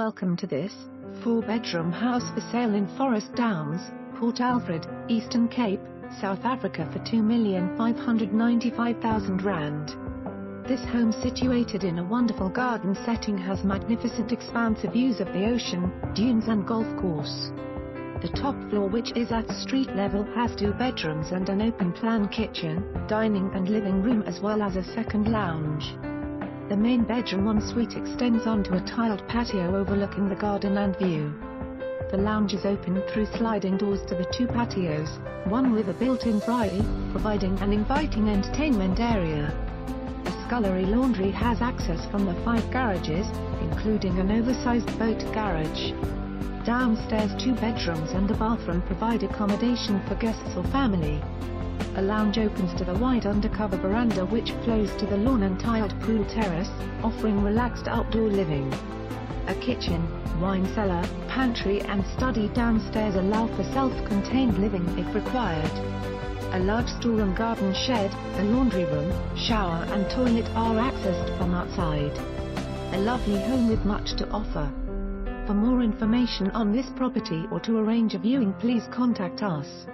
Welcome to this, four-bedroom house for sale in Forest Downs, Port Alfred, Eastern Cape, South Africa for R2,595,000. This home situated in a wonderful garden setting has magnificent expansive views of the ocean, dunes and golf course. The top floor which is at street level has two bedrooms and an open-plan kitchen, dining and living room as well as a second lounge. The main bedroom ensuite extends onto a tiled patio overlooking the garden and view. The lounge is open through sliding doors to the two patios, one with a built-in braai, providing an inviting entertainment area. A scullery laundry has access from the five garages, including an oversized boat garage. Downstairs two bedrooms and a bathroom provide accommodation for guests or family. A lounge opens to the wide undercover veranda which flows to the lawn and tiled pool terrace, offering relaxed outdoor living. A kitchen, wine cellar, pantry and study downstairs allow for self-contained living if required. A large storeroom garden shed, a laundry room, shower and toilet are accessed from outside. A lovely home with much to offer. For more information on this property or to arrange a viewing please contact us.